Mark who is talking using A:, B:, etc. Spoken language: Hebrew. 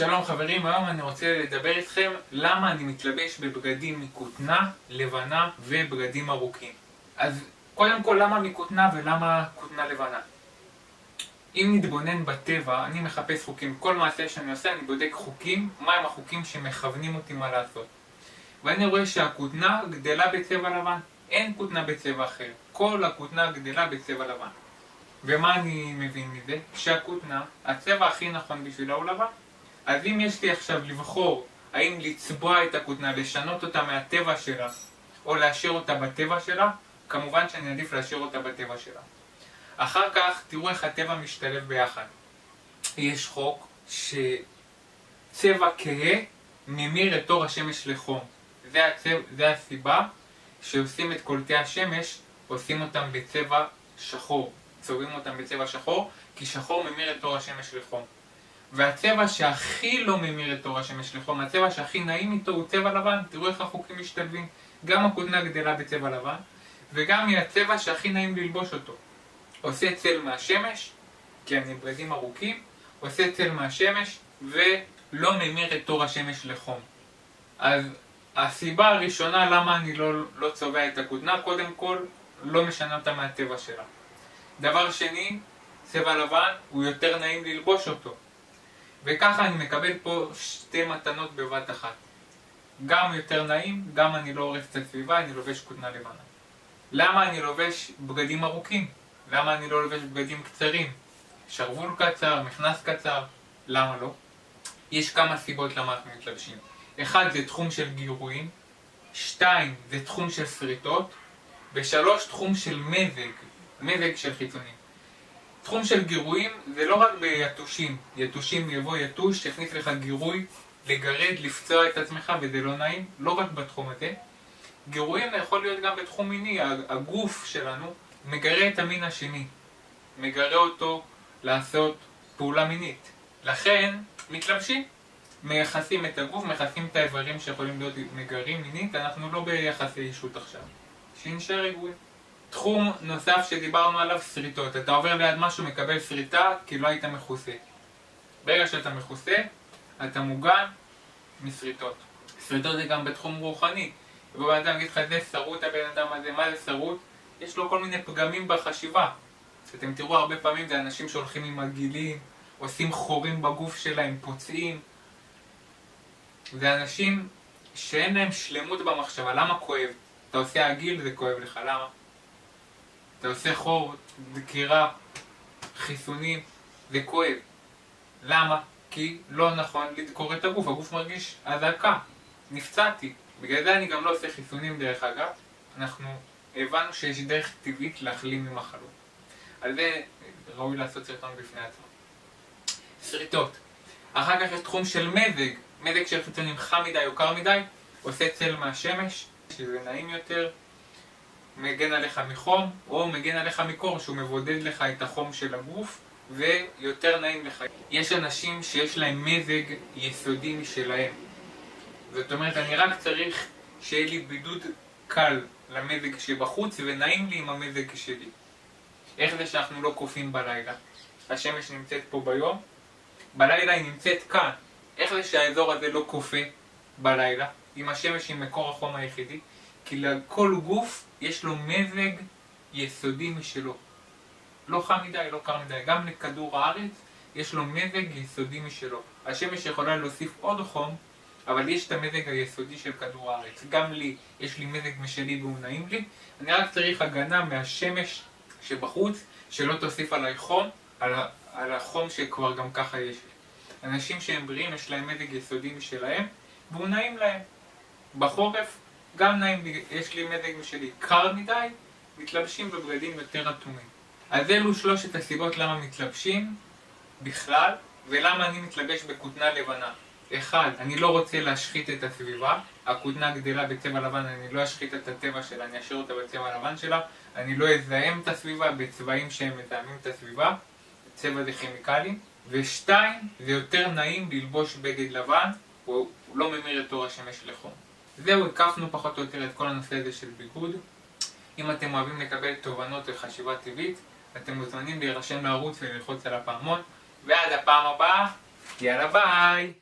A: שלום חברים, היום אני רוצה לדבר איתכם למה אני מתלבש בבגדים מכותנה, לבנה ובגדים ארוכים. אז קודם כל למה מכותנה ולמה כותנה לבנה? אם נתבונן בטבע, אני מחפש חוקים. כל מעשה שאני עושה אני בודק חוקים, מהם החוקים שמכוונים אותי מה לעשות. ואני רואה שהכותנה גדלה בצבע לבן. אין כותנה בצבע אחר. כל הכותנה גדלה בצבע לבן. ומה אני מבין מזה? שהכותנה, הצבע הכי נכון בשבילה הוא לבן. אז אם יש לי עכשיו לבחור האם לצבוע את הכותנה, לשנות אותה מהטבע שלה, או להשאיר אותה בטבע שלה, כמובן שאני עדיף להשאיר אותה בטבע שלה. אחר כך תראו איך הטבע משתלב ביחד. יש חוק שצבע כהה ממיר את אור השמש לחום. זה, הצבע, זה הסיבה שעושים את קולטי השמש, עושים אותם בצבע שחור. צובעים אותם בצבע שחור, כי שחור ממיר את אור השמש לחום. והצבע שהכי לא ממיר את אור השמש לחום, הצבע שהכי נעים איתו הוא צבע לבן, תראו איך החוקים משתלבים. גם הכותנה גדלה בצבע לבן, וגם היא הצבע שהכי נעים ללבוש אותו. עושה צל מהשמש, כי אני בגדים ארוכים, עושה צל מהשמש, ולא ממיר את אור השמש לחום. אז הסיבה הראשונה למה אני לא, לא צובע את הכותנה, קודם כל, לא משנה אותה מהטבע שלה. דבר שני, צבע לבן הוא יותר נעים ללבוש אותו. וככה אני מקבל פה שתי מתנות בבת אחת. גם יותר נעים, גם אני לא הורס את הסביבה, אני לובש כותנה לבנה. למה אני לובש בגדים ארוכים? למה אני לא לובש בגדים קצרים? שרוול קצר, מכנס קצר, למה לא? יש כמה סיבות למה אנחנו מתלבשים. אחד זה תחום של גירויים, שתיים זה תחום של שריטות, ושלוש תחום של מזג, מזג של חיצונים. תחום של גירויים זה לא רק ביתושים, יתושים יבוא יתוש, יכניס לך גירוי, לגרד, לפצוע את עצמך וזה לא נעים, לא רק בתחום הזה. גירויים יכול להיות גם בתחום מיני, הגוף שלנו מגרה את המין השני, מגרה אותו לעשות פעולה מינית. לכן מתלבשים, מייחסים את הגוף, מייחסים את האיברים שיכולים להיות מגרים מינית, אנחנו לא ביחסי אישות עכשיו. שינשאר ריבוי. תחום נוסף שדיברנו עליו, שריטות. אתה עובר ליד משהו, מקבל שריטה, כי לא היית מכוסה. ברגע שאתה מכוסה, אתה מוגן משריטות. שריטות זה גם בתחום רוחני. ובן אדם יגיד לך, זה שרוט הבן אדם הזה, מה זה שרוט? יש לו כל מיני פגמים בחשיבה. אתם תראו הרבה פעמים זה אנשים שהולכים עם מגעילים, עושים חורים בגוף שלהם, פוצעים. זה אנשים שאין להם שלמות במחשבה. למה כואב? אתה עושה עגיל, זה כואב לך, למה? אתה עושה חור, דקירה, חיסונים, זה כואב. למה? כי לא נכון לדקור את הגוף, הגוף מרגיש אזעקה, נפצעתי. בגלל זה אני גם לא עושה חיסונים דרך אגב, אנחנו הבנו שיש דרך טבעית להחלים ממחלות. על זה ראוי לעשות סרטון בפני עצמו. שריטות. אחר כך יש תחום של מזג, מזג של חיצונים חם מדי או קר מדי, עושה צל מהשמש, שזה נעים יותר, מגן עליך מחום, או מגן עליך מקור, שהוא מבודד לך את החום של הגוף, ויותר נעים לך. יש אנשים שיש להם מזג יסודי משלהם. זאת אומרת, אני רק צריך שיהיה לי בידוד קל למזג שבחוץ, ונעים לי עם המזג שלי. איך זה שאנחנו לא קופאים בלילה? השמש נמצאת פה ביום, בלילה היא נמצאת כאן. איך זה שהאזור הזה לא קופא בלילה? אם השמש היא מקור החום היחידי? כי לכל גוף יש לו מזג יסודי משלו. לא חם מדי, לא קר מדי. גם לכדור הארץ יש לו מזג יסודי משלו. השמש יכולה להוסיף עוד חום, אבל יש את המזג היסודי של כדור הארץ. גם לי, יש לי מזג משלי והוא נעים לי. אני רק צריך הגנה מהשמש שבחוץ, שלא תוסיף עליי חום, על, על החום שכבר גם ככה יש לי. אנשים שהם בריאים, יש להם מזג יסודי משלהם, והוא נעים להם. בחורף גם נעים, יש לי מזג משלי קר מדי, מתלבשים בבגדים יותר אטומים. אז אלו שלושת הסיבות למה מתלבשים בכלל, ולמה אני מתלבש בכותנה לבנה. אחד, אני לא רוצה להשחית את הסביבה, הכותנה גדלה בצבע לבן, אני לא אשחית את הטבע שלה, אני אשאיר אותה בצבע לבן שלה, אני לא אזהם את הסביבה בצבעים שהם מזהמים את הסביבה, צבע זה כימיקלים, ושתיים, זה יותר נעים ללבוש בגד לבן, הוא לא ממיר את אור השמש לחום. זהו, הקפנו פחות או יותר את כל הנושא הזה של ביגוד. אם אתם אוהבים לקבל תובנות וחשיבה טבעית, אתם מוזמנים להירשם לערוץ וללחוץ על הפעמון. ועד הפעם הבאה, יאללה ביי!